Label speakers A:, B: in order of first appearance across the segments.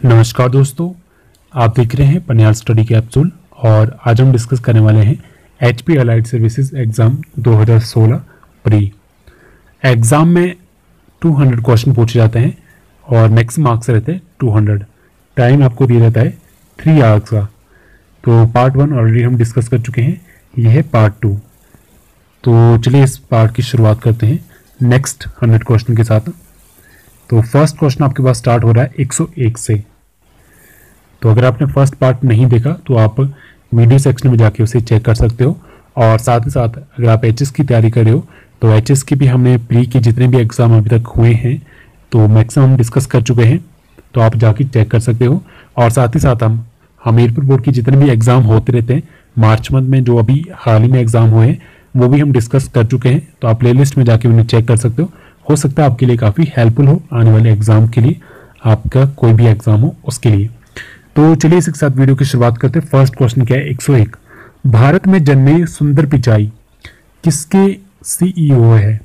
A: नमस्कार दोस्तों, आप देख रहे हैं पनियाल स्टडी कैप्सूल और आज हम डिस्कस करने वाले हैं H P allied services exam 2016 pre exam में 200 क्वेश्चन पूछे जाते हैं और मैक्सिमम मार्क्स रहते हैं 200 टाइम आपको दिया जाता है थ्री आवर्स का। तो पार्ट वन ऑलरेडी हम डिस्कस कर चुके हैं, यह है पार्ट टू तो चलिए इस पार्ट की शुरुआत करते हैं नेक्स्ट हंड्रेड क्वेश्चन के साथ। तो फ़र्स्ट क्वेश्चन आपके पास स्टार्ट हो रहा है 101 से। तो अगर आपने फ़र्स्ट पार्ट नहीं देखा तो आप वीडियो सेक्शन में जाके उसे चेक कर सकते हो। और साथ ही साथ, अगर आप एच की तैयारी कर रहे हो तो एच की भी हमने प्री के जितने भी एग्ज़ाम अभी तक हुए हैं तो मैक्सिमम डिस्कस कर चुके हैं। तो आप जाके चेक कर सकते हो। और साथ ही साथ, हम हमीरपुर बोर्ड के जितने भी एग्ज़ाम होते रहते हैं, मार्च मंथ में जो अभी हाल ही में एग्ज़ाम हुए हैं, वो भी हम डिस्कस कर चुके हैं। तो आप प्ले में जाके उन्हें चेक कर सकते हो। हो सकता है आपके लिए काफ़ी हेल्पफुल हो आने वाले एग्ज़ाम के लिए, आपका कोई भी एग्ज़ाम हो, उसके लिए। तो चलिए इसके साथ वीडियो की शुरुआत करते हैं। फ़र्स्ट क्वेश्चन क्या है? 101 भारत में जन्मे सुंदर पिचाई किसके सीईओ e है?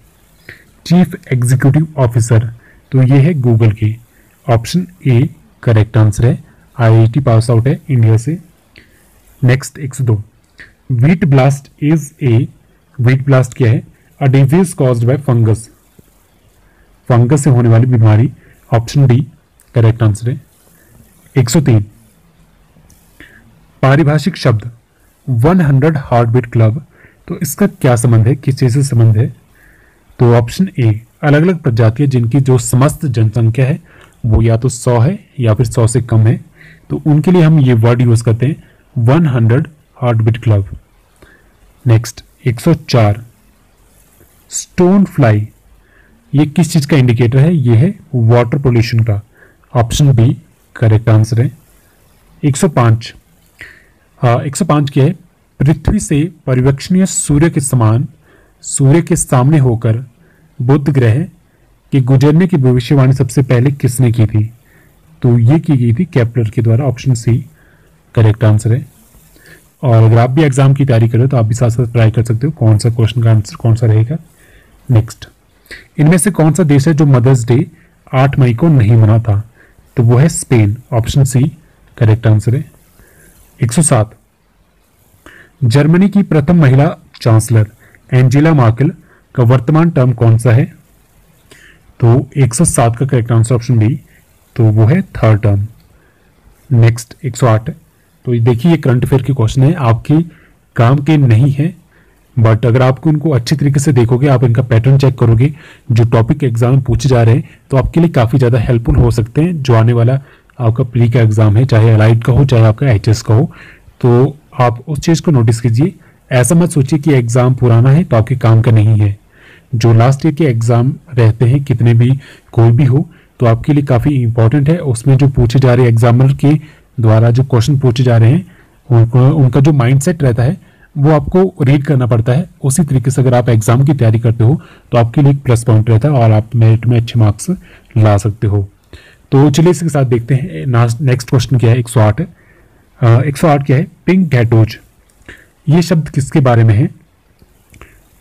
A: चीफ एग्जीक्यूटिव ऑफिसर तो ये है गूगल के। ऑप्शन ए करेक्ट आंसर है। आईआईटी पास आउट है इंडिया से। Next 102 wheat blast is a wheat blast क्या है? A disease caused by fungus fungus से होने वाली बीमारी ऑप्शन डी करेक्ट आंसर है। 103 पारिभाषिक शब्द 100 हार्ट बीट क्लब तो इसका क्या संबंध है? किस चीज़ से संबंध है? तो ऑप्शन ए अलग अलग प्रजातियाँ जिनकी जो समस्त जनसंख्या है, वो या तो 100 है या फिर 100 से कम है। तो उनके लिए हम ये वर्ड यूज़ करते हैं 100 heart beat club next 104 stone fly ये किस चीज़ का इंडिकेटर है? ये है वाटर पोल्यूशन का। ऑप्शन बी करेक्ट आंसर है। 105 हाँ 105 क्या है। पृथ्वी से परिवेक्षणीय सूर्य के समान सूर्य के सामने होकर बुद्ध ग्रह के गुजरने की भविष्यवाणी सबसे पहले किसने की थी? तो ये की गई थी कैप्लर के द्वारा ऑप्शन सी। करेक्ट आंसर है। और अगर आप भी एग्ज़ाम की तैयारी करें तो आप भी साथ साथ ट्राई कर सकते हो। कौन सा क्वेश्चन का आंसर, कौन सा रहेगा? नेक्स्ट। इनमें से कौन सा देश है जो मदर्स डे आठ मई को नहीं मनाता तो वो है Spain. Option C. Correct answer है। 107 जर्मनी की प्रथम महिला चांसलर एंजेला मार्केल का वर्तमान टर्म कौन सा है? तो 107 का करेक्ट आंसर ऑप्शन बी तो वो है थर्ड टर्म नेक्स्ट 108 तो देखिए, ये करंट अफेयर के क्वेश्चन है। आपकी काम के नहीं है बट अगर आपको इनको अच्छी तरीके से देखोगे, आप इनका पैटर्न चेक करोगे, जो टॉपिक एग्ज़ाम पूछे जा रहे हैं तो आपके लिए काफ़ी ज़्यादा हेल्पफुल हो सकते हैं, जो आने वाला आपका प्री का एग्ज़ाम है, चाहे अलाइड का हो, चाहे आपका एचएस का हो तो आप उस चीज़ को नोटिस कीजिए। ऐसा मत सोचिए कि एग्ज़ाम पुराना है तो आपके काम का नहीं है। जो लास्ट ईयर के एग्ज़ाम रहते हैं, कितने भी, कोई भी हो तो आपके लिए काफ़ी इंपॉर्टेंट है। उसमें जो पूछे जा रहे एग्जामिनर के द्वारा जो क्वेश्चन पूछे जा रहे हैं, उनको, उनका जो माइंडसेट रहता है, वो आपको रीड करना पड़ता है। उसी तरीके से अगर आप एग्ज़ाम की तैयारी करते हो तो आपके लिए एक प्लस पॉइंट रहता है और आप मेरिट में अच्छे मार्क्स ला सकते हो। तो चलिए इसके साथ देखते हैं नेक्स्ट क्वेश्चन क्या है? एक सौ आठ एक सौ आठ क्या है? पिंक गैटोज ये शब्द किसके बारे में है?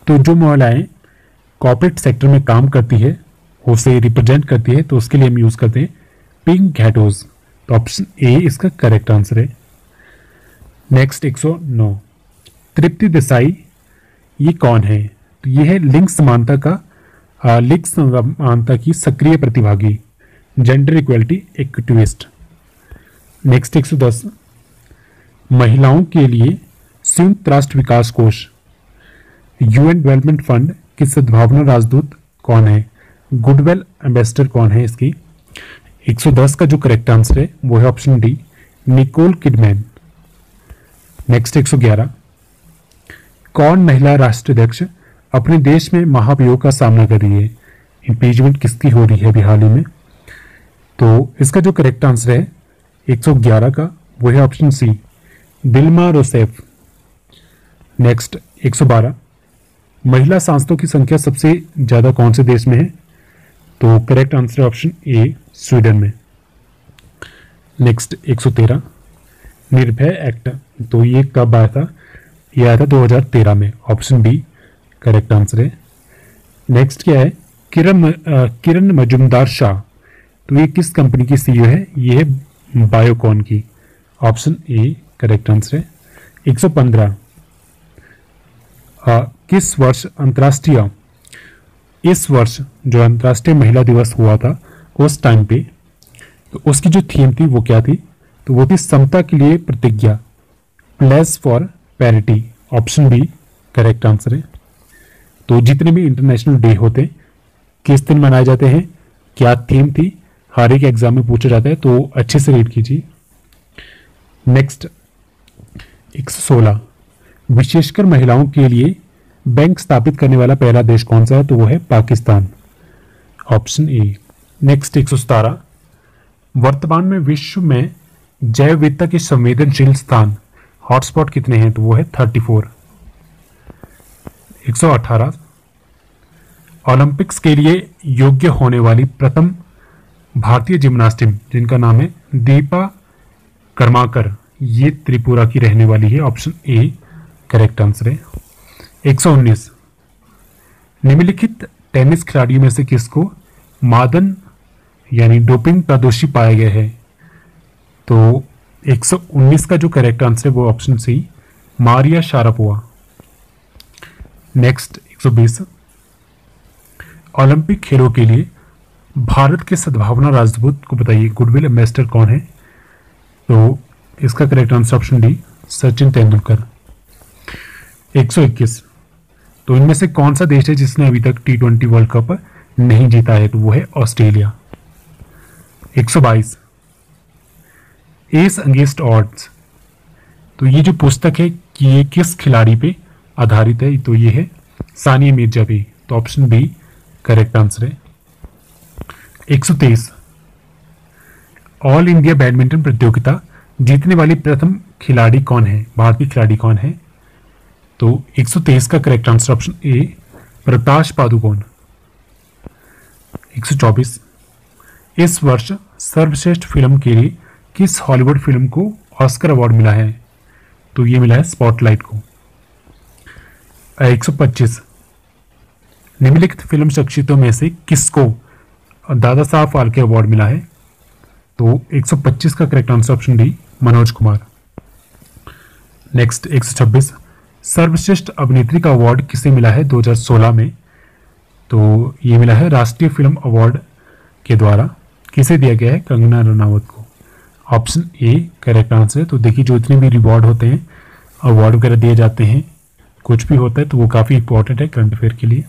A: तो जो महिलाएँ कॉर्पोरेट सेक्टर में काम करती है, उसे रिप्रेजेंट करती है तो उसके लिए हम यूज़ करते हैं पिंक गैटोज तो ऑप्शन ए इसका करेक्ट आंसर है। नेक्स्ट 109 तृप्ति देसाई, ये कौन है? तो ये है लिंग समानता का लिंग समानता की सक्रिय प्रतिभागी। जेंडर इक्वलिटी एक्टिविस्ट नेक्स्ट 110 महिलाओं के लिए संयुक्त राष्ट्र विकास कोष। यूएन डेवलपमेंट फंड की सद्भावना राजदूत कौन है? गुडवेल एम्बेसडर कौन है इसकी? 110 का जो करेक्ट आंसर है, वो है option D Nicole Kidman next 111 कौन महिला राष्ट्राध्यक्ष अपने देश में महाभियोग का सामना कर रही है? इम्पीचमेंट किसकी हो रही है अभी हाल ही में? तो इसका जो करेक्ट आंसर है 111 का, वो है option C Dilma Rousseff. Next 112 महिला सांसदों की संख्या सबसे ज़्यादा कौन से देश में है? तो करेक्ट आंसर है ऑप्शन ए स्वीडन में। नेक्स्ट 113 निर्भय एक्ट तो ये कब आया था? ये आया था 2013 में। ऑप्शन बी करेक्ट आंसर है। नेक्स्ट क्या है? किरण किरण मजुमदार शाह। तो ये किस कंपनी की सीईओ है? ये है बायोकॉन की। ऑप्शन ए करेक्ट आंसर है। 115 आ, किस वर्ष अंतर्राष्ट्रीय इस वर्ष जो अंतर्राष्ट्रीय महिला दिवस हुआ था उस टाइम पे तो उसकी जो थीम थी वो क्या थी? तो वो थी समता के लिए प्रतिज्ञा place for parity option B correct answer है। तो जितने भी इंटरनेशनल डे होते हैं किस दिन मनाए जाते हैं क्या थीम थी हर एक एग्ज़ाम में पूछा जाता है तो अच्छे से रीड कीजिए। नेक्स्ट एक सोलह। विशेषकर महिलाओं के लिए बैंक स्थापित करने वाला पहला देश कौन सा है तो वो है पाकिस्तान। ऑप्शन ए नेक्स्ट एक सौ सतारह। वर्तमान में विश्व में जैव विविधता के संवेदनशील स्थान, हॉटस्पॉट कितने हैं तो वो है थर्टी फोर। एक सौ अठारह। ओलंपिक्स के लिए योग्य होने वाली प्रथम भारतीय जिम्नास्टिक जिनका नाम है दीपा कर्माकर, ये त्रिपुरा की रहने वाली है। ऑप्शन ए, करेक्ट आंसर है। 119 निम्नलिखित टेनिस खिलाड़ियों में से किसको मादन यानी डोपिंग का दोषी पाया गया है? तो 119 का जो करेक्ट आंसर है, वो option C, Maria Sharapova. Next 120 Olympic खेलों के लिए भारत के सद्भावना राजदूत को बताइए, गुडविल एम्बेसडर कौन है? तो इसका correct answer option D, Sachin Tendulkar. 121 तो इनमें से कौन सा देश है जिसने अभी तक टी ट्वेंटी वर्ल्ड कप नहीं जीता है? तो वो है ऑस्ट्रेलिया। 122 S against odds. तो ये जो पुस्तक है, कि ये किस खिलाड़ी पे आधारित है तो ये है सानिया मिर्ज़ा पे तो ऑप्शन बी, करेक्ट आंसर है। 123 ऑल इंडिया बैडमिंटन प्रतियोगिता जीतने वाली प्रथम खिलाड़ी कौन है? भारतीय खिलाड़ी कौन है? तो 123 का correct answer option A Prakash Padukone. 124 इस वर्ष सर्वश्रेष्ठ फ़िल्म के लिए किस हॉलीवुड फ़िल्म को ऑस्कर अवार्ड मिला है? तो ये मिला है स्पॉटलाइट को। 125 निम्नलिखित फ़िल्म शख्सियतों में से किसको दादा साहब फाल्के अवार्ड मिला है तो 125 का correct answer option D, Manoj Kumar. Next 126 सर्वश्रेष्ठ अभिनेत्री का अवार्ड किसे मिला है 2016 में? तो ये मिला है राष्ट्रीय फ़िल्म अवार्ड के द्वारा। किसे दिया गया है कंगना रनावत को? ऑप्शन ए करेक्ट आंसर है। तो देखिए, जो इतने भी रिवॉर्ड होते हैं अवार्ड वगैरह दिए जाते हैं, कुछ भी होता है तो वो काफ़ी इंपॉर्टेंट है करंट अफेयर के लिए।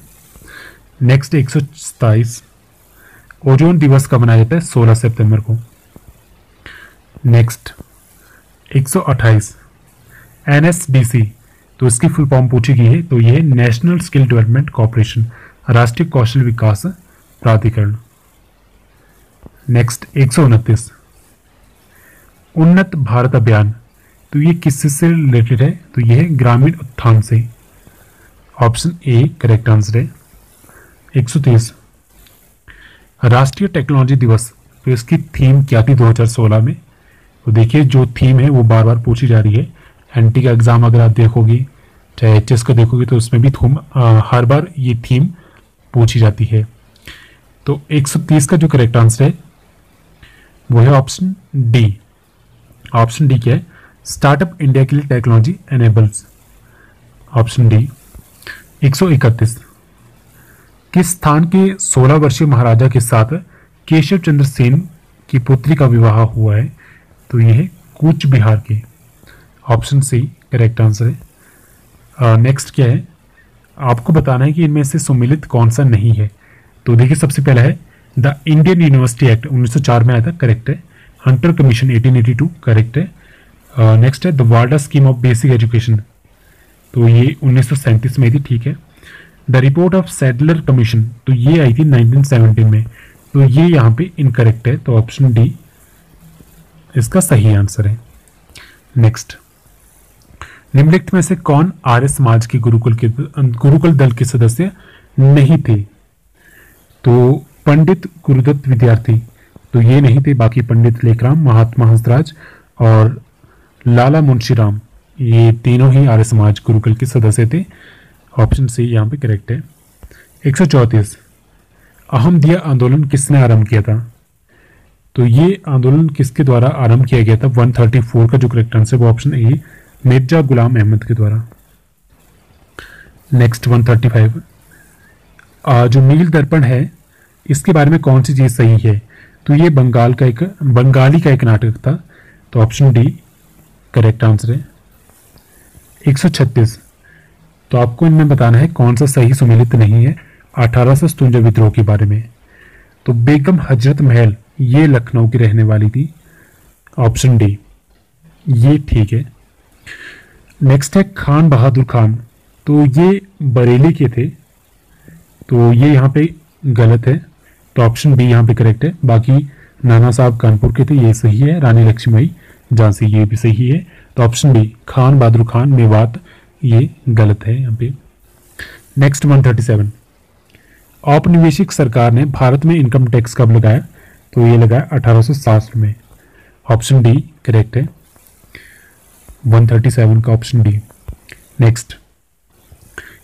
A: नेक्स्ट एक सौ सताइस ओजोन दिवस कब मनाया जाता है? 16 सितंबर को। नेक्स्ट एक 128 एनएसडीसी तो इसकी फुल फॉर्म पूछी गई है तो ये नेशनल स्किल डेवलपमेंट कॉरपोरेशन राष्ट्रीय कौशल विकास प्राधिकरण। नेक्स्ट एक उन्नत भारत अभियान तो ये किससे से रिलेटेड है? तो ये है ग्रामीण उत्थान से। ऑप्शन ए करेक्ट आंसर है। 130 राष्ट्रीय टेक्नोलॉजी दिवस तो इसकी थीम क्या थी 2016 में? तो देखिए, जो थीम है वो बार बार पूछी जा रही है। एनटी का एग्ज़ाम अगर आप देखोगी, चाहे एचएस का देखोगे तो उसमें भी थूम हर बार ये थीम पूछी जाती है। तो 130 का जो करेक्ट आंसर है, वो है ऑप्शन डी ऑप्शन डी क्या है? स्टार्टअप इंडिया के लिए टेक्नोलॉजी एनेबल्स ऑप्शन डी 131 किस स्थान के 16 वर्षीय महाराजा के साथ केशव चंद्र सेन की पुत्री का विवाह हुआ है? तो यह है कूच बिहार के। ऑप्शन सी, करेक्ट आंसर है। नेक्स्ट क्या है? आपको बताना है कि इनमें से सुमिलित कौन सा नहीं है। तो देखिए, सबसे पहला है, द इंडियन यूनिवर्सिटी एक्ट 1904 में आया था, करेक्ट है। हंटर कमीशन 1882 करेक्ट है। नेक्स्ट है, the Wardha scheme of basic education. तो ये उन्नीस सौ सैंतीस में थी, ठीक है। The report of Sadler commission तो ये आई थी 1917 में तो ये यहाँ पे इनकरेक्ट है तो ऑप्शन डी इसका सही आंसर है। नेक्स्ट निम्नलिखित में से कौन आर्य समाज के गुरुकुल के, गुरुकुल दल के सदस्य नहीं थे? तो पंडित गुरुदत्त विद्यार्थी तो ये नहीं थे, बाकी पंडित लेखराम, महात्मा हंसराज और लाला मुंशीराम, ये तीनों ही आर्य समाज गुरुकुल के सदस्य थे। ऑप्शन सी यहाँ पे करेक्ट है। एक सौ चौंतीस। अहमदिया आंदोलन किसने आरंभ किया था? तो ये आंदोलन किसके द्वारा आरंभ किया गया था? 134 का जो करेक्ट आंसर वो ऑप्शन ए मिर्ज़ा गुलाम अहमद के द्वारा। नेक्स्ट 135 आ, जो नील दर्पण है इसके बारे में कौन सी चीज़ सही है? तो ये बंगाल का एक बंगाली का एक नाटक था तो ऑप्शन डी करेक्ट आंसर है। 136 तो आपको इनमें बताना है कौन सा सही सुमिलित नहीं है अठारह सौ सतुंजा विद्रोह के बारे में। तो बेगम हज़रत महल, ये लखनऊ की रहने वाली थी। ऑप्शन डी, ये ठीक है। नेक्स्ट है खान बहादुर खान। तो ये बरेली के थे। तो ये यहाँ पे गलत है। तो ऑप्शन बी यहाँ पे करेक्ट है। बाकी नाना साहब कानपुर के थे, ये सही है। रानी लक्ष्मीबाई, झांसी, ये भी सही है। तो ऑप्शन बी, खान बहादुर खान, मेवात ये गलत है यहाँ पे। नेक्स्ट 137 औपनिवेशिक सरकार ने भारत में इनकम टैक्स कब लगाया? तो ये लगाया अठारह में। ऑप्शन डी करेक्ट है। 137 का ऑप्शन डी नेक्स्ट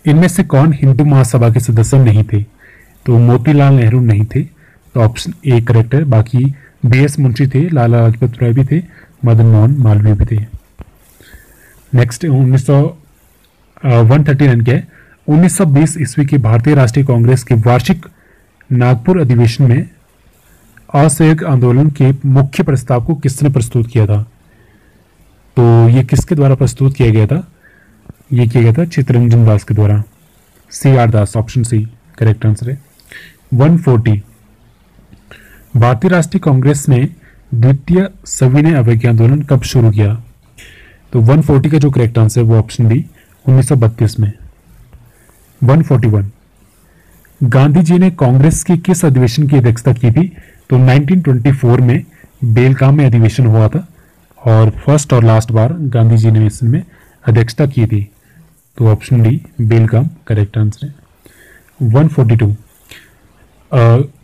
A: इनमें से कौन हिंदू महासभा के सदस्य नहीं थे? तो मोतीलाल नेहरू नहीं थे। तो ऑप्शन ए करेक्ट है। बाकी बी एस मुंशी थे, लाला लाजपत राय भी थे, मदन मोहन मालवीय भी थे। नेक्स्ट उन्नीस सौ वन थर्टी नाइन है उन्नीस सौ बीस ईस्वी की भारतीय राष्ट्रीय कांग्रेस के वार्षिक नागपुर अधिवेशन में असहयोग आंदोलन के मुख्य प्रस्ताव को किसने प्रस्तुत किया था? तो ये किसके द्वारा प्रस्तुत किया गया था? ये किया गया था चित्रंजन दास के द्वारा। C R Das, option C, correct answer है। 140 भारतीय राष्ट्रीय कांग्रेस ने द्वितीय सविनय अवज्ञा आंदोलन कब शुरू किया? तो 140 का जो करेक्ट आंसर है, वो ऑप्शन डी 1932 में। 141 गांधी जी ने कांग्रेस की किस अधिवेशन की अध्यक्षता की थी? तो 1924 में बेलगाम में अधिवेशन हुआ था और फ़र्स्ट और लास्ट बार गांधी जी ने इसमें अध्यक्षता की थी। तो option D, Belgaum, correct answer है। 142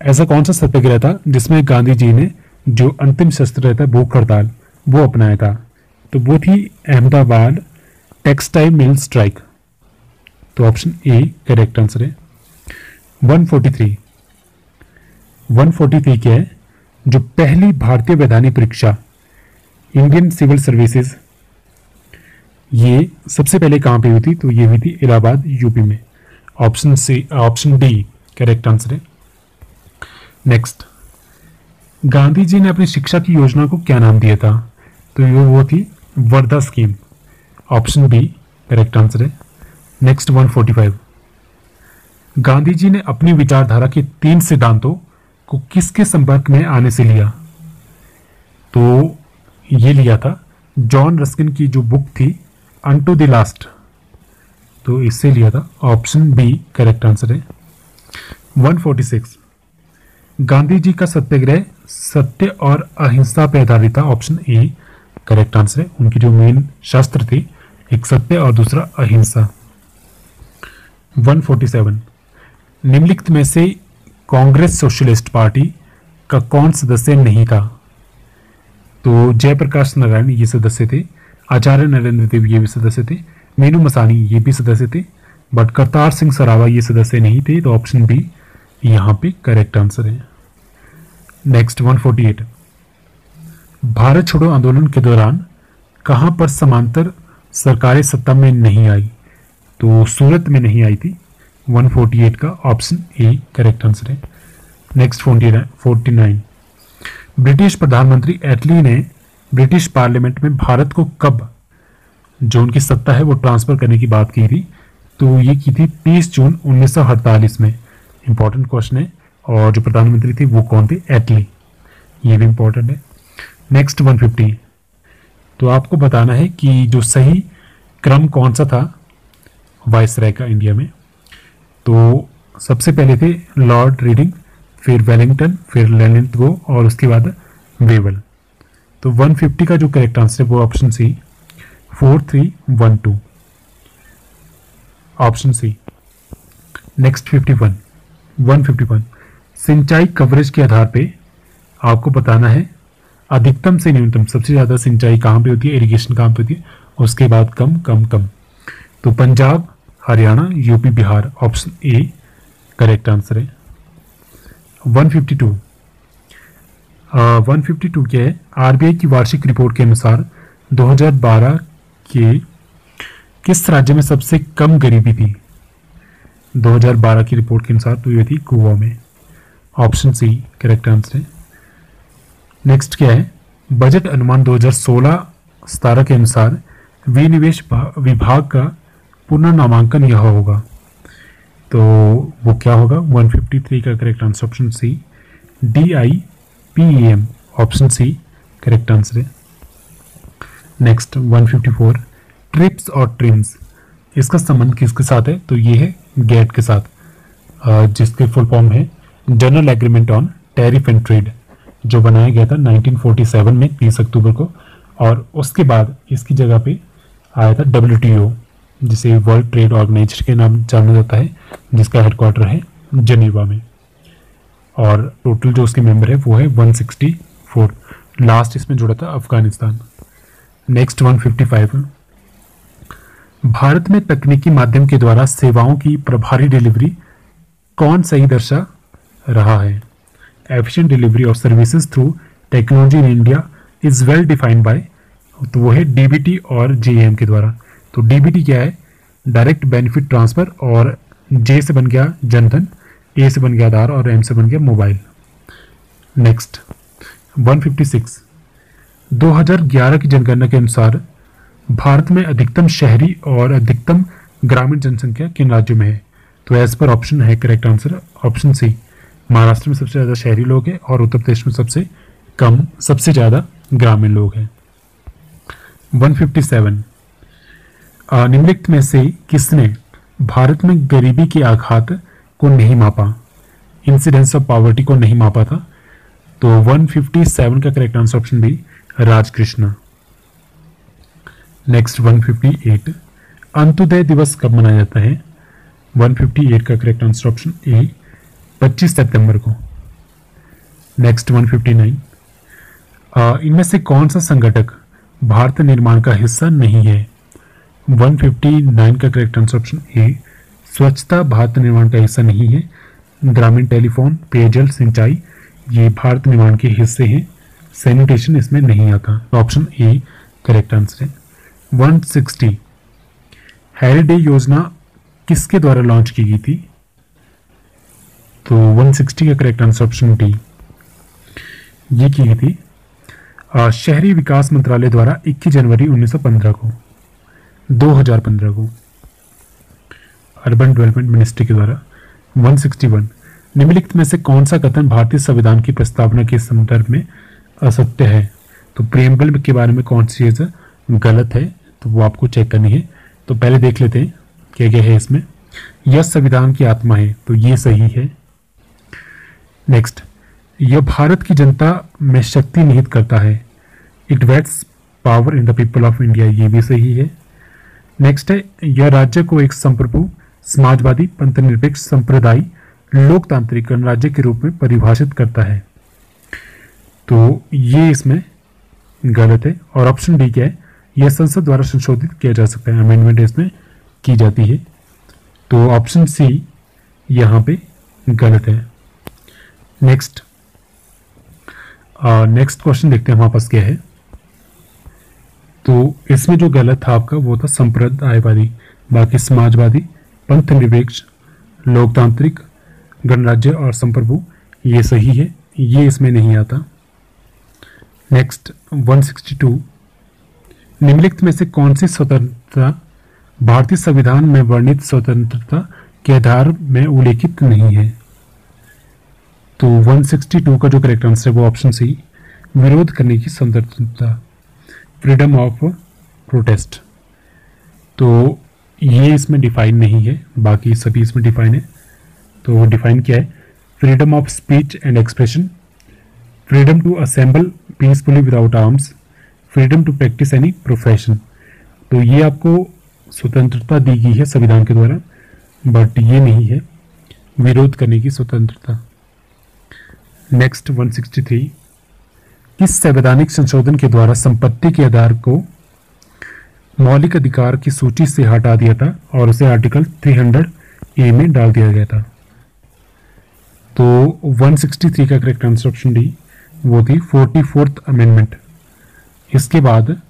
A: ऐसा कौन सा सत्याग्रह था जिसमें गांधी जी ने जो अंतिम शस्त्र रहता है, भूख हड़ताल, वो अपनाया था? तो वो थी अहमदाबाद टेक्सटाइल मिल स्ट्राइक तो ऑप्शन ए करेक्ट आंसर है. 143 143 क्या है? जो पहली भारतीय वैधानिक परीक्षा इंडियन सिविल सर्विसेज़ ये सबसे पहले कहाँ पे हुई थी? तो ये हुई थी इलाहाबाद यूपी में. Option C option D correct answer है. नेक्स्ट गांधी जी ने अपनी शिक्षा की योजना को क्या नाम दिया था? तो ये वो थी Wardha scheme. Option B, correct answer है। नेक्स्ट 145 गांधी जी ने अपनी विचारधारा के तीन सिद्धांतों को किसके संपर्क में आने से लिया? तो ये लिया था जॉन रस्किन की जो बुक थी अनटू द लास्ट। तो इससे लिया था ऑप्शन बी, करेक्ट आंसर है। 146 गांधी जी का सत्याग्रह सत्य और अहिंसा पर आधारित था, ऑप्शन ए, करेक्ट आंसर है। उनकी जो मेन शास्त्र थी एक सत्य और दूसरा अहिंसा। 147 निम्नलिखित में से कांग्रेस सोशलिस्ट पार्टी का कौन सदस्य नहीं था? तो जयप्रकाश नारायण ये सदस्य थे, आचार्य नरेंद्र देव ये भी सदस्य थे, मीनू मसानी ये भी सदस्य थे, बट करतार सिंह सरावा ये सदस्य नहीं थे तो ऑप्शन बी यहाँ पे करेक्ट आंसर है। नेक्स्ट 148 भारत छोड़ो आंदोलन के दौरान कहाँ पर समांतर सरकारें सत्ता में नहीं आई तो सूरत में नहीं आई थी। 148 का ऑप्शन ए, करेक्ट आंसर है। नेक्स्ट 49 ब्रिटिश प्रधानमंत्री एटली ने ब्रिटिश पार्लियामेंट में भारत को कब जो उनकी सत्ता है वो ट्रांसफ़र करने की बात की थी तो ये की थी 30 जून 1948 में। इंपॉर्टेंट क्वेश्चन है, और जो प्रधानमंत्री थे वो कौन थे? एटली। ये भी इंपॉर्टेंट है। नेक्स्ट 150 तो आपको बताना है कि जो सही क्रम कौन सा था वाइस राय का इंडिया में। तो सबसे पहले थे लॉर्ड रीडिंग, फिर वेलिंगटन, फिर लेनिथ गो और उसके बाद वेवल। तो 150 का जो करेक्ट आंसर है वो option C, four three one two. Option C, next fifty one one fifty one. सिंचाई कवरेज के आधार पे आपको बताना है अधिकतम से न्यूनतम, सबसे ज़्यादा सिंचाई कहाँ पे होती है? इरिगेशन कहाँ पे होती है? उसके बाद कम कम कम। तो Punjab, Haryana UP Bihar option A correct answer है। 152 वन फिफ्टी टू क्या है? आरबीआई की वार्षिक रिपोर्ट के अनुसार 2012 के किस राज्य में सबसे कम गरीबी थी? 2012 की रिपोर्ट के अनुसार तो ये थी गोवा में। ऑप्शन सी करेक्ट आंसर है। नेक्स्ट क्या है? बजट अनुमान 2016-17 के अनुसार विनिवेश विभाग का पुनर्नामांकन यह होगा। तो वो क्या होगा? 153 का correct answer option C D I P E M option C correct answer है। नेक्स्ट 154 ट्रिप्स और ट्रिम्स इसका संबंध किसके साथ है? तो ये है गेट के साथ जिसके फुल फॉर्म है general agreement on tariff and trade जो बनाया गया था 1947 में 30 अक्टूबर को, और उसके बाद इसकी जगह पे आया था डब्ल्यूटीओ जिसे वर्ल्ड ट्रेड ऑर्गेनाइजेशन के नाम जाना जाता है, जिसका हेडक्वार्टर है जनीवा में। और टोटल जो उसके मेंबर है, वो है 164 लास्ट इसमें जुड़ा था अफ़गानिस्तान। नेक्स्ट 155 भारत में तकनीकी माध्यम के द्वारा सेवाओं की प्रभारी डिलीवरी कौन सही दर्शा रहा है? Efficient delivery of services through technology in India is well defined by तो वो है डीबीटी और जेएम के द्वारा। तो डीबीटी क्या है? डायरेक्ट बेनिफिट ट्रांसफ़र और जे से बन गया जनधन ए से बन गया आधार और एम से बन गया मोबाइल नेक्स्ट 156 2011 की जनगणना के अनुसार भारत में अधिकतम शहरी और अधिकतम ग्रामीण जनसंख्या किन राज्यों में है? तो एज पर ऑप्शन है correct answer option C Maharashtra में सबसे ज़्यादा शहरी लोग हैं और उत्तर प्रदेश में सबसे कम, सबसे ज़्यादा ग्रामीण लोग हैं। 157 निम्नलिखित में से किसने भारत में गरीबी के आघात को नहीं मापा? इंसिडेंस ऑफ़ पॉवर्टी को नहीं मापा था। तो 157 का correct answer option B Rajkrishna. Next 158 Antyodaya Diwas कब मनाया जाता है? 158 का करेक्ट आंसर ऑप्शन ए 25 सितंबर को। नेक्स्ट 159 इनमें से कौन सा संगठक भारत निर्माण का हिस्सा नहीं है? 159 का करेक्ट आंसर ऑप्शन ए स्वच्छता भारत निर्माण का हिस्सा नहीं है। ग्रामीण टेलीफोन, पेयजल, सिंचाई, ये भारत निर्माण के हिस्से हैं। सैनिटेशन इसमें नहीं आता। ऑप्शन ए करेक्ट आंसर है। 160 हेरिडे योजना किसके द्वारा लॉन्च की गई थी? तो 160 का करेक्ट आंसर ऑप्शन डी ये की गई थी शहरी विकास मंत्रालय द्वारा 21 जनवरी 1915 को 2015 को, अर्बन डेवलपमेंट मिनिस्ट्री के द्वारा 161 निम्नलिखित में से कौन सा कथन भारतीय संविधान की प्रस्तावना के संदर्भ में असत्य है? तो प्रेमबल के बारे में कौन सी चीज़ गलत है तो वो आपको चेक करनी है। तो पहले देख लेते हैं क्या क्या है इसमें। यह संविधान की आत्मा है तो ये सही है। नेक्स्ट यह भारत की जनता में शक्ति निहित करता है। It vests power in the people of India ये भी सही है। नेक्स्ट है, यह राज्य को एक संप्रभु, समाजवादी, पंथनिरपेक्ष, संप्रदाय, लोकतांत्रिक गणराज्य के रूप में परिभाषित करता है। तो ये इसमें गलत है और ऑप्शन डी क्या है? यह संसद द्वारा संशोधित किया जा सकता है। अमेंडमेंट इसमें की जाती है। तो ऑप्शन सी यहाँ पे गलत है। नेक्स्ट नेक्स्ट क्वेश्चन देखते हैं हमारे पास क्या है? तो इसमें जो गलत था आपका, वो था संप्रदायवादी, बाकी समाजवादी, पंथ निरपेक्ष, लोकतांत्रिक, गणराज्य और संप्रभु, ये सही है, ये इसमें नहीं आता। नेक्स्ट 162 निम्नलिखित में से कौन सी स्वतंत्रता, भारतीय संविधान में वर्णित स्वतंत्रता के आधार में उल्लेखित नहीं है? तो 162 का जो करेक्ट आंसर है, वो ऑप्शन सी विरोध करने की स्वतंत्रता फ्रीडम ऑफ़ प्रोटेस्ट तो ये इसमें डिफाइन नहीं है, बाकी सभी इसमें डिफाइन है। तो डिफाइन क्या है? Freedom of speech and expression freedom to assemble peacefully without arms freedom to practice any profession तो ये आपको स्वतंत्रता दी गई है संविधान के द्वारा बट ये नहीं है विरोध करने की स्वतंत्रता। नेक्स्ट 163 किस संवैधानिक संशोधन के द्वारा संपत्ति के आधार को मौलिक अधिकार की सूची से हटा दिया था और उसे आर्टिकल 300 ए में डाल दिया गया था? तो 163 का करेक्ट आंसर ऑप्शन डी वो थी फोर्टी फोर्थ अमेंडमेंट इसके बाद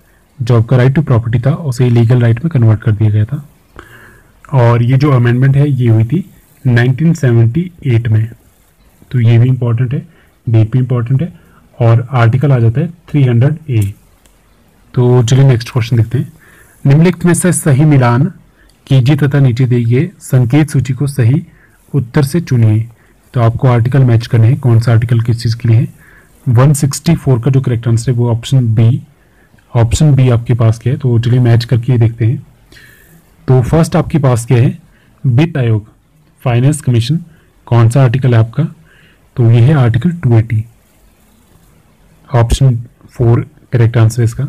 A: जो आपका राइट टू प्रॉपर्टी था, उसे लीगल राइट में कन्वर्ट कर दिया गया था। और ये जो अमेंडमेंट है, ये हुई थी 1978 में। तो ये भी इंपॉर्टेंट है डेट भी इंपॉर्टेंट है, और आर्टिकल आ जाता है 300 ए तो चलिए नेक्स्ट क्वेश्चन देखते हैं। निम्नलिखित में से सही मिलान कीजिए तथा नीचे दिए संकेत सूची को सही उत्तर से चुनिए। तो आपको आर्टिकल मैच करने हैं, कौन सा आर्टिकल किस चीज़ के लिए है। 164 का जो करेक्ट आंसर है, वो ऑप्शन बी ऑप्शन बी आपके पास क्या है। तो चलिए मैच करके देखते हैं। तो फ़र्स्ट आपके पास क्या है? वित्त आयोग फाइनेंस कमीशन कौन सा आर्टिकल है आपका? तो ये है article 280 option four correct answer इसका।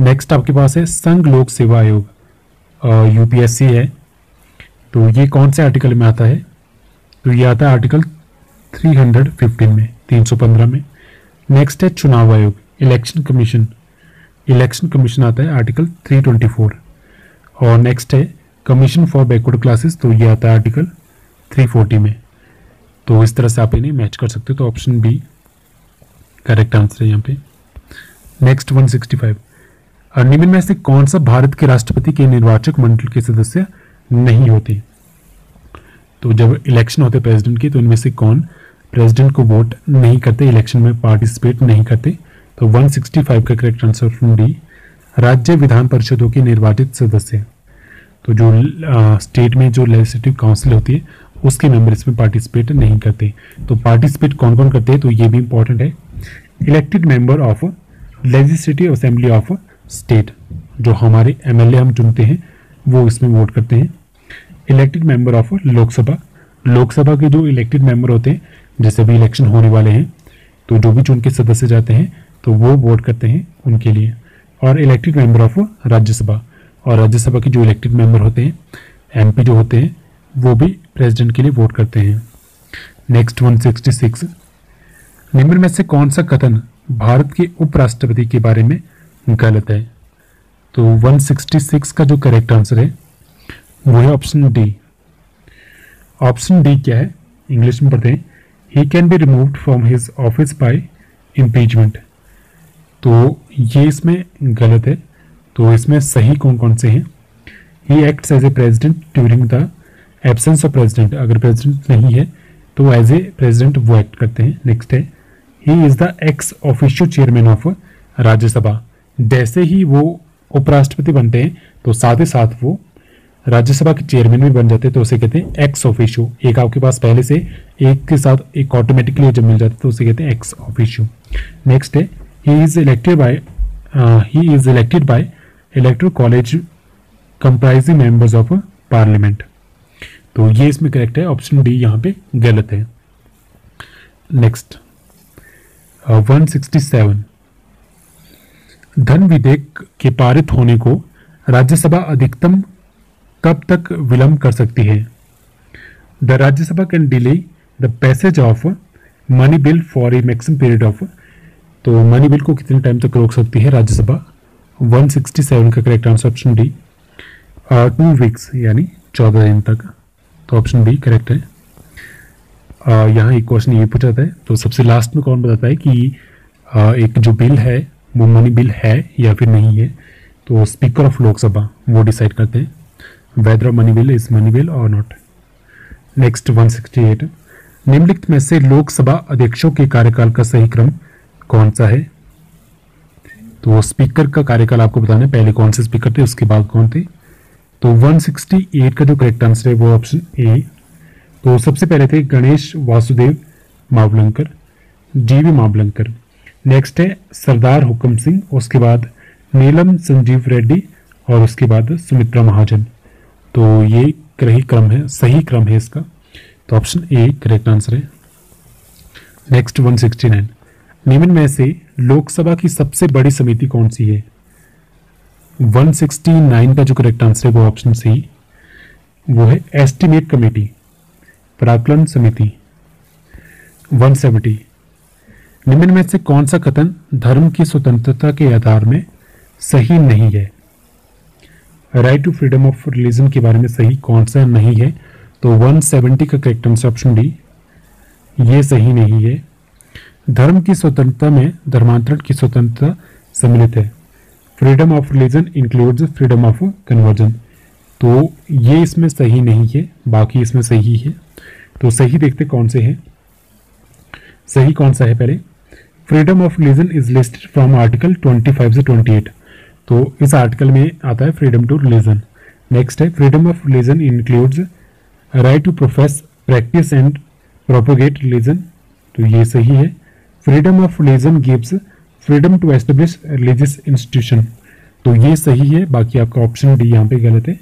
A: नेक्स्ट आपके पास है संघ लोक सेवा आयोग यूपीएससी है। तो ये कौन से आर्टिकल में आता है? तो ये आता है आर्टिकल 315 में 315 में। नेक्स्ट है चुनाव आयोग इलेक्शन कमीशन इलेक्शन कमीशन आता है आर्टिकल 324 और नेक्स्ट है कमीशन फॉर बैकवर्ड क्लासेस तो ये आता है आर्टिकल 340 में। तो इस तरह से आप इन्हें मैच कर सकते हो। तो ऑप्शन बी करेक्ट आंसर है यहाँ पे। नेक्स्ट 165 निम्न में से कौन सा भारत के राष्ट्रपति के निर्वाचक मंडल के सदस्य नहीं होते? तो जब इलेक्शन होते प्रेसिडेंट की तो इनमें से कौन प्रेसिडेंट को वोट नहीं करते इलेक्शन में पार्टिसिपेट नहीं करते? तो 165 का करेक्ट आंसर ऑप्शन डी राज्य विधान परिषदों के निर्वाचित सदस्य। तो जो आ, स्टेट में जो लेजिस्लेटिव काउंसिल होती है उसके मेंबर इसमें पार्टिसिपेट नहीं करते। तो पार्टिसिपेट कौन कौन करते हैं? तो ये भी इंपॉर्टेंट है। Elected member of legislative assembly of state जो हमारे एमएलए हम चुनते हैं, वो इसमें वोट करते हैं। Elected member of Lok Sabha Lok Sabha के जो इलेक्टेड मेंबर होते हैं, जैसे भी इलेक्शन होने वाले हैं तो जो भी चुन के सदस्य जाते हैं तो वो वोट करते हैं उनके लिए। और इलेक्टेड मेंबर ऑफ़ राज्यसभा और राज्यसभा के जो इलेक्टेड मेंबर होते हैं एमपी जो होते हैं वो भी प्रेसिडेंट के लिए वोट करते हैं। नेक्स्ट 166 निम्न में से कौन सा कथन भारत के उपराष्ट्रपति के बारे में गलत है? तो 166 का जो करेक्ट आंसर है, वो है ऑप्शन डी ऑप्शन डी क्या है? इंग्लिश में पढ़ते हैं। He can be removed from his office by impeachment तो ये इसमें गलत है। तो इसमें सही कौन कौन से हैं? He acts as a president during the absence of president अगर प्रेसिडेंट नहीं है तो एज ए प्रेसिडेंट वो एक्ट करते हैं नेक्स्ट है। He is the ex official chairman of Rajya Sabha. जैसे ही वो उपराष्ट्रपति बनते हैं तो साथ ही साथ वो राज्यसभा के चेयरमैन भी बन जाते हैं तो उसे कहते हैं एक्स ऑफिशियो एक आपके पास पहले से एक के साथ एक ऑटोमेटिकली जब मिल जाता है तो उसे कहते हैं एक्स ऑफिशियो नेक्स्ट है he is elected by he is elected by electoral college comprising members of parliament तो ये इसमें करेक्ट है ऑप्शन डी यहाँ पे गलत है। नेक्स्ट वन सिक्सटी सेवन धन विधेयक के पारित होने को राज्यसभा अधिकतम कब तक विलंब कर सकती है? The Rajya Sabha can delay the passage of money bill for a maximum period of तो मनी बिल को कितने टाइम तक रोक सकती है राज्यसभा? 167 का correct answer option D two weeks यानी चौदह दिन तक। तो ऑप्शन बी करेक्ट है। यहाँ एक क्वेश्चन ये पूछा था तो सबसे लास्ट में कौन बताता है कि uh, एक जो बिल है वो मनी बिल है या फिर नहीं है? तो स्पीकर ऑफ़ लोकसभा वो डिसाइड करते हैं whether money bill is money bill और नॉट नेक्स्ट 168 निम्नलिखित में से लोकसभा अध्यक्षों के कार्यकाल का सही क्रम कौन सा है? तो स्पीकर का कार्यकाल आपको बताना है पहले कौन से स्पीकर थे उसके बाद कौन थे? तो 168 का जो करेक्ट आंसर है वो ऑप्शन ए तो सबसे पहले थे Ganesh Vasudev Mavalankar G V Mavalankar. Next है सरदार हुक्म सिंह, उसके बाद नीलम संजीव रेड्डी और उसके बाद सुमित्रा महाजन। तो ये रही क्रम है, सही क्रम है इसका। तो ऑप्शन ए करेक्ट आंसर है। नेक्स्ट 169 निम्न में से लोकसभा की सबसे बड़ी समिति कौन सी है? 169 का जो करेक्ट आंसर है, वो ऑप्शन सी वो है एस्टिमेट कमेटी प्राकलन समिति 170 निम्न में से कौन सा कथन धर्म की स्वतंत्रता के आधार में सही नहीं है? Right to freedom of religion के बारे में सही कौन सा नहीं है? तो 170 का करेक्ट आंसर ऑप्शन डी ये सही नहीं है। धर्म की स्वतंत्रता में धर्मांतरण की स्वतंत्रता सम्मिलित है। Freedom of religion includes freedom of conversion तो ये इसमें सही नहीं है, बाकी इसमें सही है। तो सही देखते कौन से हैं। सही कौन सा है पहले? Freedom of religion is listed from article 25 से 28 तो इस आर्टिकल में आता है फ्रीडम टू रिलीजन नेक्स्ट है freedom of religion includes right to profess practice and propagate religion तो ये सही है। Freedom of religion gives freedom to establish religious institution. तो ये सही है, बाकी आपका ऑप्शन डी यहाँ पे गलत है।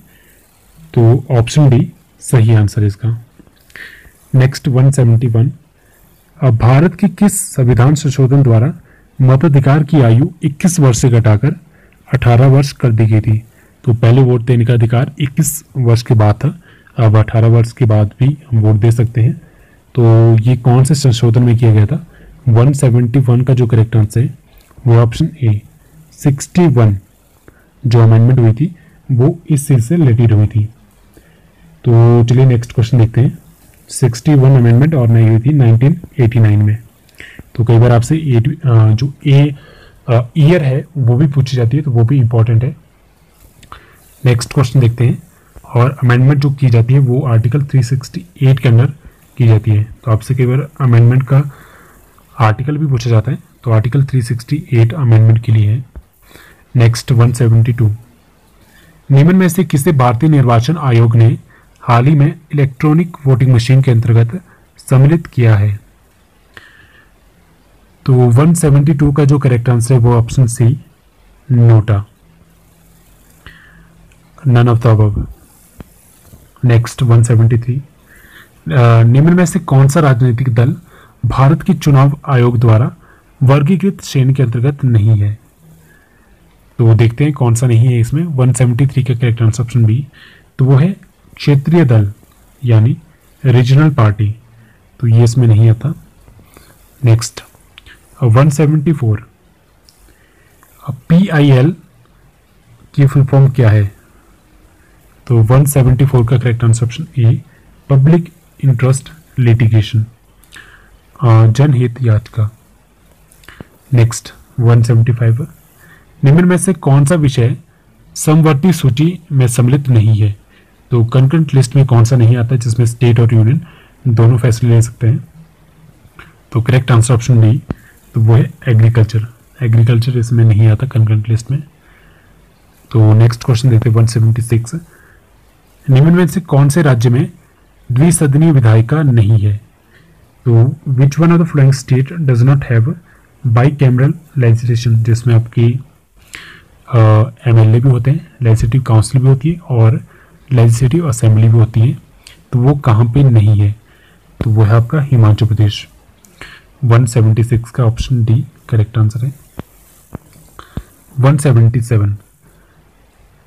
A: तो ऑप्शन डी सही आंसर है इसका। नेक्स्ट 171 अब भारत के किस संविधान संशोधन द्वारा मताधिकार की आयु 21 वर्ष से घटाकर 18 वर्ष कर दी गई थी? तो पहले वोट देने का अधिकार 21 वर्ष के बाद था। अब 18 वर्ष के बाद भी हम वोट दे सकते हैं। तो ये कौन से संशोधन में किया गया था? 171 का जो करेक्ट आंसर है वो ऑप्शन ए 61 जो अमेंडमेंट हुई थी, वो इस चीज़ से रिलेटेड हुई थी। तो चलिए नेक्स्ट क्वेश्चन देखते हैं। 61 अमेंडमेंट और नहीं हुई थी 1989 में। तो कई बार आपसे जो ए ईयर है, वो भी पूछी जाती है तो वो भी इम्पोर्टेंट है। नेक्स्ट क्वेश्चन देखते हैं। और अमेंडमेंट जो की जाती है, वो आर्टिकल 368 के अंदर की जाती है। तो आपसे कई बार अमेंडमेंट का आर्टिकल भी पूछा जाता है। तो आर्टिकल 368 अमेंडमेंट के लिए है। नेक्स्ट 172 निम्न में से किसे भारतीय निर्वाचन आयोग ने हाल ही में इलेक्ट्रॉनिक वोटिंग मशीन के अंतर्गत सम्मिलित किया है? तो 172 का जो करेक्ट आंसर है वो option C NOTA. None of the above next 173 निम्न में से कौन सा राजनीतिक दल भारत के चुनाव आयोग द्वारा वर्गीकृत श्रेणी के अंतर्गत नहीं है। तो देखते हैं कौन सा नहीं है इसमें। 173 का करेक्ट आंसर ऑप्शन बी तो वो है क्षेत्रीय दल, यानी रीजनल पार्टी तो ये इसमें नहीं आता। नेक्स्ट 174 पी आई एल की फुल फॉर्म क्या है? तो 174 का correct answer option A public interest litigation जनहित याचिका। नेक्स्ट 175 निम्न में से कौन सा विषय समवर्ती सूची में सम्मिलित नहीं है? तो कंकरेंट लिस्ट में कौन सा नहीं आता जिसमें स्टेट और यूनियन दोनों फैसले ले सकते हैं? तो करेक्ट आंसर ऑप्शन डी तो वो है एग्रीकल्चर एग्रीकल्चर इसमें नहीं आता कंकरेंट लिस्ट में. तो नेक्स्ट क्वेश्चन देते हैं वन सेवेंटी सिक्स निम्न में से कौन से राज्य में द्विसदनीय विधायिका नहीं है? तो which one of the following state does not have bicameral legislation जिसमें आपकी एम एल भी होते हैं लेजिस्लेटिव काउंसिल भी होती है और लेजिस्लेटिव असेंबली भी होती है। तो वो कहाँ पे नहीं है? तो वो है आपका हिमाचल प्रदेश 176 का ऑप्शन डी करेक्ट आंसर है। 177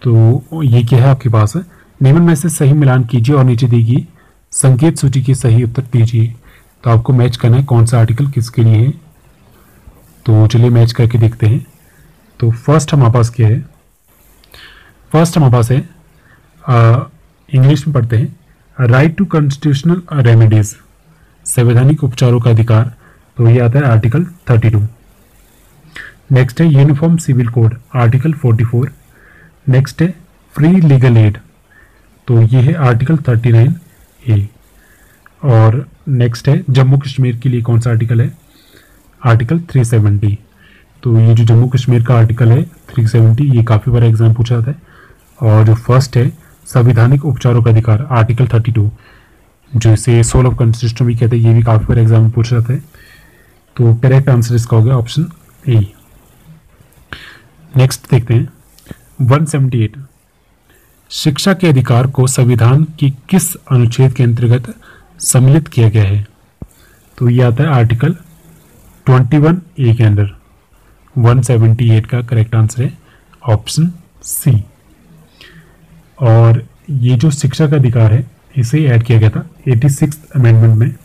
A: तो ये क्या है आपके पास? निम्न में से सही मिलान कीजिए और नीचे देगी संकेत सूची के सही उत्तर दीजिए। तो आपको मैच करना है कौन सा आर्टिकल किसके लिए है। तो चलिए मैच करके देखते हैं। तो फ़र्स्ट हमारे पास क्या है? फ़र्स्ट हमारे पास है इंग्लिश में पढ़ते हैं। राइट टू कॉन्स्टिट्यूशनल रेमेडीज संवैधानिक उपचारों का अधिकार। तो ये आता है आर्टिकल 32 नेक्स्ट है uniform civil code article 44 next है फ्री लीगल एड तो ये है आर्टिकल 39 ए और नेक्स्ट है जम्मू कश्मीर के लिए कौन सा आर्टिकल है? आर्टिकल 370 तो ये जो जम्मू कश्मीर का आर्टिकल है 370 ये काफ़ी बार एग्ज़ाम पूछा जाता है। और जो फ़र्स्ट है, संविधानिक उपचारों का अधिकार आर्टिकल 32 जो इसे सोल ऑफ़ कॉन्स्टिट्यूशन भी कहते हैं, ये भी काफ़ी बार एग्ज़ाम पूछा जाता है। तो करेक्ट आंसर इसका हो गया ऑप्शन ए नेक्स्ट देखते हैं। 178 शिक्षा के अधिकार को संविधान की किस अनुच्छेद के अंतर्गत सम्मिलित किया गया है? तो ये आता है आर्टिकल 21 ए के अंदर। 178 का करेक्ट आंसर है ऑप्शन सी और ये जो शिक्षा का अधिकार है, इसे ऐड किया गया था एटी सिक्स अमेंडमेंट में,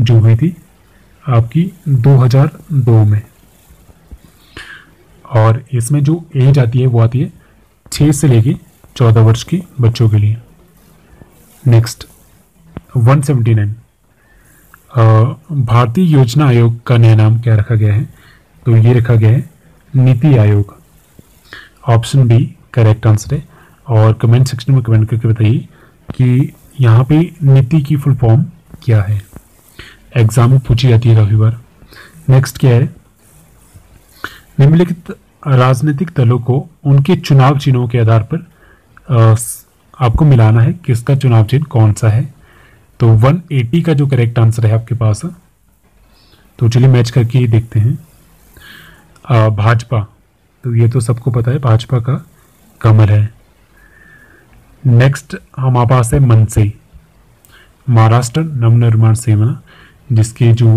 A: जो हुई थी आपकी 2002 में। और इसमें जो एज आती है, वो आती है छः से लेके चौदह वर्ष की बच्चों के लिए। नेक्स्ट 179 भारतीय योजना आयोग का नया नाम क्या रखा गया है? तो ये रखा गया है, NITI Aayog. Option B, correct answer है। और कमेंट सेक्शन में कमेंट करके बताइए कि यहाँ पे नीति की फुल फॉर्म क्या है। एग्ज़ाम में पूछी जाती है काफ़ी बार। नेक्स्ट क्या है? निम्नलिखित राजनीतिक दलों को उनके चुनाव चिन्हों के आधार पर आपको मिलाना है किसका चुनाव चिन्ह कौन सा है। तो 180 का जो करेक्ट आंसर है आपके पास तो चलिए मैच करके देखते हैं। आ, भाजपा तो ये तो सबको पता है भाजपा का कमल है। नेक्स्ट हमारे पास है मनसे। महाराष्ट्र नवनिर्माण सेना जिसके जो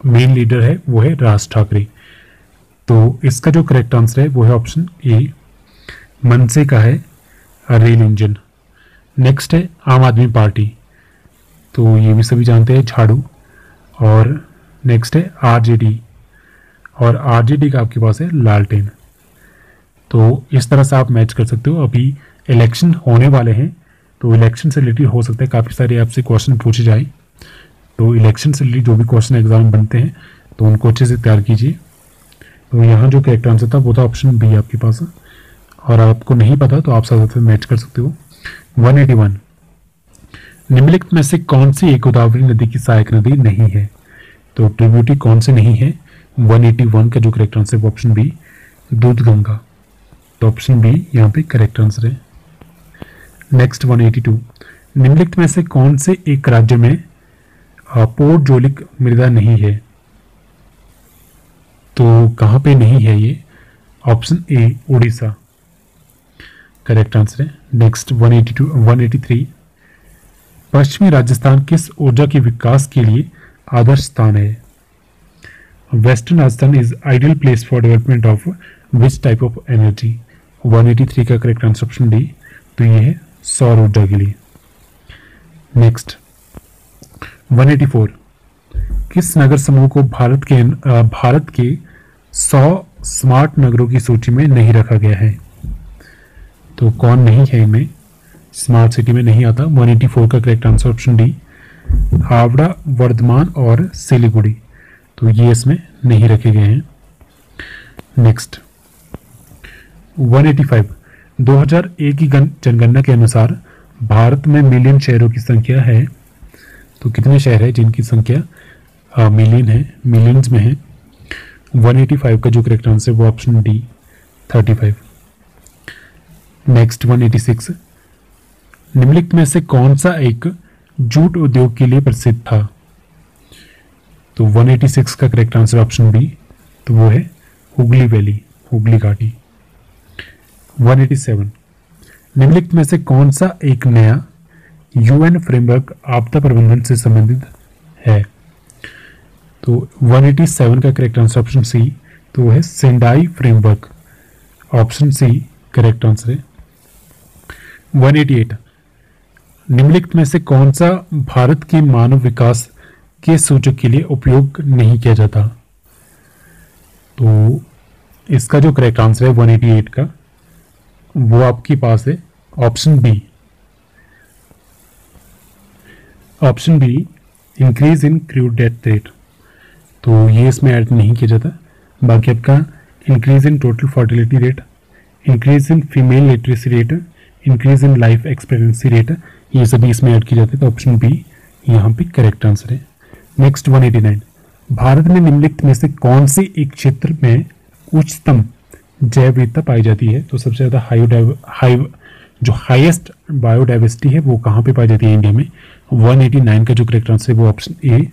A: मेन लीडर है वो है राज ठाकरे। तो इसका जो करेक्ट आंसर है वो है ऑप्शन ए मनसे का है रेल इंजन नेक्स्ट है आम आदमी पार्टी। तो ये भी सभी जानते हैं झाड़ू। और नेक्स्ट है आरजेडी और आरजेडी का आपके पास है लालटेन। तो इस तरह से आप मैच कर सकते हो। अभी इलेक्शन होने वाले हैं तो इलेक्शन से रिलेटेड हो सकता है। काफ़ी सारे आपसे क्वेश्चन पूछे जाए। तो इलेक्शन से रिलेटेड जो भी क्वेश्चन एग्ज़ाम बनते हैं तो उनको अच्छे से तैयार कीजिए। तो यहाँ जो करेक्ट आंसर था, वो था ऑप्शन बी आपके पास। और आपको नहीं पता तो आप साथ मैच कर सकते हो। 181 निम्नलिखित में से कौन सी एक गोदावरी नदी की सहायक नदी नहीं है? तो ट्रिब्यूटी कौन से नहीं है? 181 का जो करेक्ट आंसर है ऑप्शन बी दूध गंगा तो ऑप्शन बी यहाँ पे करेक्ट आंसर है। नेक्स्ट 182 निम्नलिखित में से कौन से एक राज्य में पोर्ट जोलिक मृदा नहीं है? तो कहाँ पे नहीं है ये? Option A Orissa correct answer है। नेक्स्ट 182 183 पश्चिमी राजस्थान किस ऊर्जा के विकास के लिए आदर्श स्थान है? Western Rajasthan is ideal place for development of which type of energy 183 का करेक्ट आंसर ऑप्शन डी तो ये है सौर ऊर्जा के लिए। नेक्स्ट 184 किस नगर समूह को भारत के भारत के 100 स्मार्ट नगरों की सूची में नहीं रखा गया है? तो कौन नहीं है इनमें? स्मार्ट सिटी में नहीं आता। 184 का correct answer option D Howrah, Bardhaman और सिलीगुड़ी। तो ये इसमें नहीं रखे गए हैं। नेक्स्ट 185 2001 की जनगणना के अनुसार भारत में मिलियन शहरों की संख्या है। तो कितने शहर है जिनकी संख्या मिलियन है मिलियंस में है? 185 का जो करेक्ट आंसर वो ऑप्शन डी 35 नेक्स्ट 186 निम्नलिखित में से कौन सा एक जूट उद्योग के लिए प्रसिद्ध था? तो 186 का करेक्ट आंसर ऑप्शन बी तो वो है हुगली वैली, हुगली घाटी। 187 निम्नलिखित में से कौन सा एक नया यूएन फ्रेमवर्क आपदा प्रबंधन से संबंधित है? तो 187 का करेक्ट आंसर ऑप्शन सी तो वो है Sendai framework option C correct answer है। 188 निम्नलिखित में से कौन सा भारत के मानव विकास के सूचक के लिए उपयोग नहीं किया जाता? तो इसका जो करेक्ट आंसर है 188 का, वो आपके पास है option B option B increase in crude death rate तो ये इसमें ऐड नहीं किया जाता। बाकी आपका increase in total fertility rate increase in female literacy rate increase in life expectancy rate ये सभी इसमें ऐड किए जाते हैं तो ऑप्शन बी यहाँ पे करेक्ट आंसर है। नेक्स्ट 189 भारत में निम्नलिखित में से कौन से एक क्षेत्र में उच्चतम जैव विविधता पाई जाती है? तो सबसे ज़्यादा हाई हाई जो हाईएस्ट बायोडाइवर्सिटी है, वो कहाँ पे पाई जाती है इंडिया में? 189 का जो करेक्ट आंसर है, वो ऑप्शन ए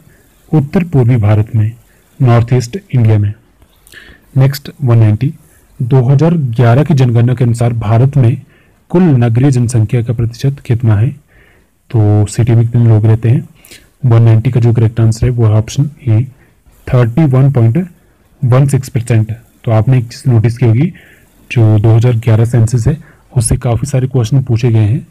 A: उत्तर पूर्वी भारत में नॉर्थ ईस्ट इंडिया में नेक्स्ट 190 2011 की जनगणना के अनुसार भारत में कुल नगरीय जनसंख्या का प्रतिशत कितना है? तो सिटी में कितने लोग रहते हैं? 190 का जो करेक्ट आंसर है, वो ऑप्शन ए 31.16 परसेंट तो आपने एक चीज़ नोटिस की होगी, जो 2011 सेंसस है, उससे काफ़ी सारे क्वेश्चन पूछे गए हैं।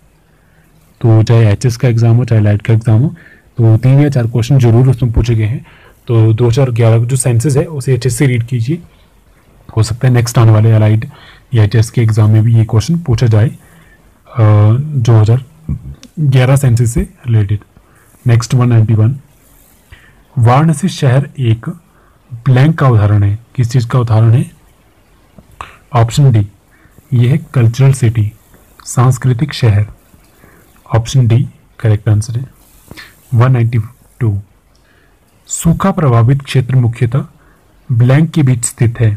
A: तो चाहे एच का एग्ज़ाम हो, चाहे लाइट का एग्ज़ाम हो तो तीन या चार क्वेश्चन ज़रूर उसमें पूछे गए हैं। तो 2011 जो सेंसेस है, उसे एच से रीड कीजिए। हो सकता है नेक्स्ट आने वाले अलाइड या एचएस के एग्ज़ाम में भी ये क्वेश्चन पूछा जाए। दो हज़ार ग्यारह सेंसेस से related next one ninety one Varanasi शहर एक ब्लैंक का उदाहरण है किस चीज़ का उदाहरण है ऑप्शन डी यह है कल्चरल सिटी सांस्कृतिक शहर ऑप्शन डी करेक्ट आंसर है 192 सूखा प्रभावित क्षेत्र मुख्यतः ब्लैंक के बीच स्थित है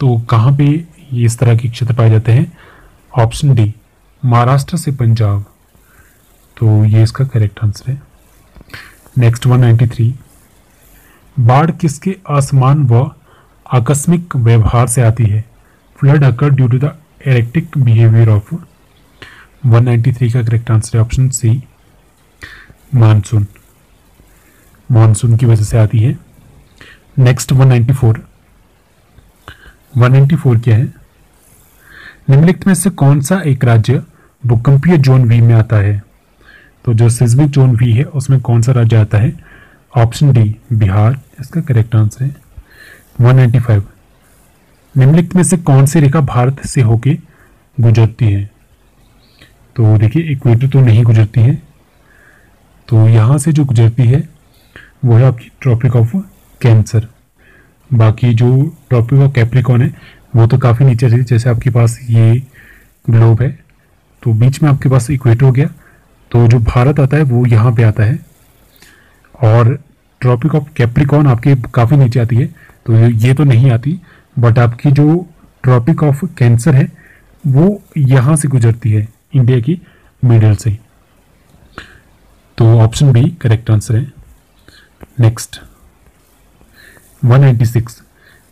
A: तो कहाँ पे ये इस तरह के क्षेत्र पाए जाते हैं ऑप्शन डी महाराष्ट्र से पंजाब तो ये इसका करेक्ट आंसर है। नेक्स्ट 193 बाढ़ किसके असमान व आकस्मिक व्यवहार से आती है? Flood occur due to the erratic behaviour of 193 का करेक्ट आंसर है ऑप्शन सी मानसून मानसून की वजह से आती है। नेक्स्ट 194 194 क्या है? निम्नलिखित में से कौन सा एक राज्य भूकंपीय जोन वी में आता है? तो जो सिस्मिक जोन वी है, उसमें कौन सा राज्य आता है? Option D Bihar. इसका करेक्ट आंसर है। 195 निम्नलिखित में से कौन सी रेखा भारत से होके गुजरती है? तो देखिए इक्वेटर तो नहीं गुजरती है। तो यहाँ से जो गुजरती है, वो है आपकी ट्रॉपिक ऑफ़ कैंसर बाकी जो ट्रॉपिक ऑफ़ कैप्रिकॉन है, वो तो काफ़ी नीचे से, जैसे आपके पास ये ग्लोब है तो बीच में आपके पास इक्वेटर हो गया। तो जो भारत आता है, वो यहाँ पे आता है। और ट्रॉपिक ऑफ़ कैप्रिकॉन आपके काफ़ी नीचे आती है तो ये तो नहीं आती बट आपकी जो ट्रॉपिक ऑफ़ कैंसर है, वो यहाँ से गुजरती है इंडिया की मिडल से तो ऑप्शन बी करेक्ट आंसर है। नेक्स्ट 196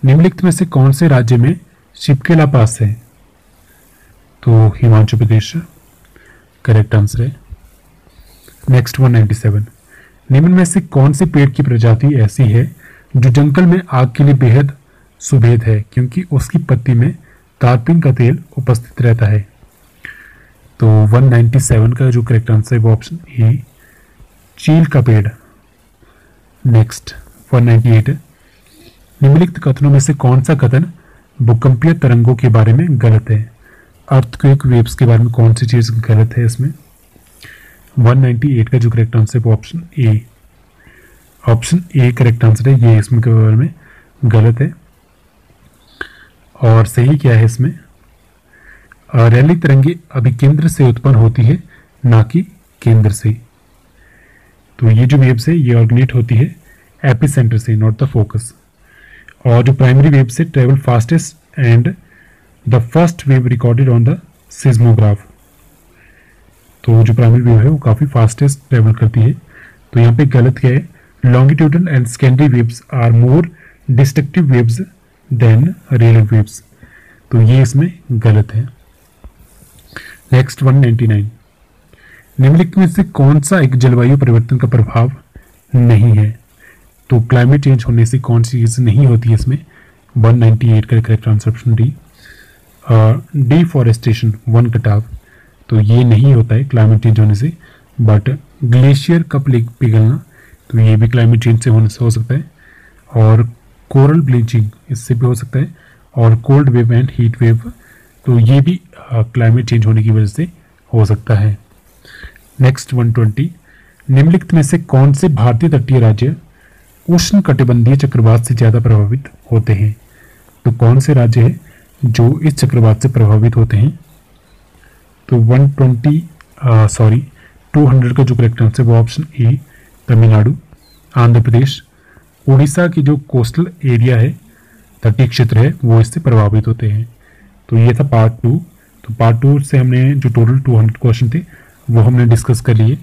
A: निम्नलिखित में से कौन से राज्य में शिपकेला पास है? तो हिमाचल प्रदेश करेक्ट आंसर है। नेक्स्ट 197 निम्न में से कौन से पेड़ की प्रजाति ऐसी है जो जंगल में आग के लिए बेहद सुभेद है, क्योंकि उसकी पत्ती में तारपीन का तेल उपस्थित रहता है? तो 197 का जो करेक्ट आंसर है, वो ऑप्शन ए चील का पेड़। नेक्स्ट 198 निम्नलिखित कथनों में से कौन सा कथन भूकंपीय तरंगों के बारे में गलत है? अर्थक्वेक वेव्स के बारे में कौन सी चीज़ गलत है इसमें? 198 का जो करेक्ट आंसर है वो option A option A correct answer है, ये इसमें के बारे में गलत है। और सही क्या है इसमें? रैली तरंगे अभी केंद्र से उत्पन्न होती है, ना कि केंद्र से। तो ये जो वेव्स है, ये ऑर्गेनेट होती है एपी सेंटर से नॉट द फोकस और जो प्राइमरी वेव से travel fastest and the first wave recorded on the seismograph तो जो प्राइमरी वेव है वो काफ़ी फास्टेस्ट ट्रेवल करती है। तो यहाँ पे गलत क्या है? Longitudinal and secondary waves are more destructive waves than real waves तो ये इसमें गलत है। नेक्स्ट 199 निम्नलिखित में से कौन सा एक जलवायु परिवर्तन का प्रभाव नहीं है? तो क्लाइमेट चेंज होने से कौन सी चीज़ नहीं होती है इसमें? 198 का correct answer option D deforestation one कटाव तो ये नहीं होता है क्लाइमेट चेंज होने से बट ग्लेशियर कप पिघलना तो ये भी क्लाइमेट चेंज से होने से हो सकता है। और कोरल ब्लीचिंग इससे भी हो सकता है, और cold wave and heat wave तो ये भी क्लाइमेट चेंज होने की वजह से हो सकता है। नेक्स्ट 120 निम्नलिखित में से कौन से भारतीय तटीय राज्य उष्ण कटिबंधीय चक्रवात से ज़्यादा प्रभावित होते हैं? तो कौन से राज्य हैं जो इस चक्रवात से प्रभावित होते हैं? तो 120 सॉरी 200 का जो करेक्ट आंसर वो ऑप्शन ए तमिलनाडु आंध्र प्रदेश उड़ीसा की जो कोस्टल एरिया है, तटीय क्षेत्र है, वो इससे प्रभावित होते हैं। तो ये था पार्ट टू तो पार्ट टू से हमने जो टोटल टू हंड्रेड क्वेश्चन थे, वो हमने डिस्कस कर लिए।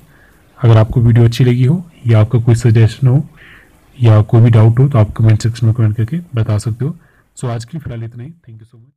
A: अगर आपको वीडियो अच्छी लगी हो, या आपका कोई सजेशन हो, या कोई भी डाउट हो तो आप कमेंट सेक्शन में कमेंट करके बता सकते हो। सो आज की फ़िलहाल इतना ही. Thank you so much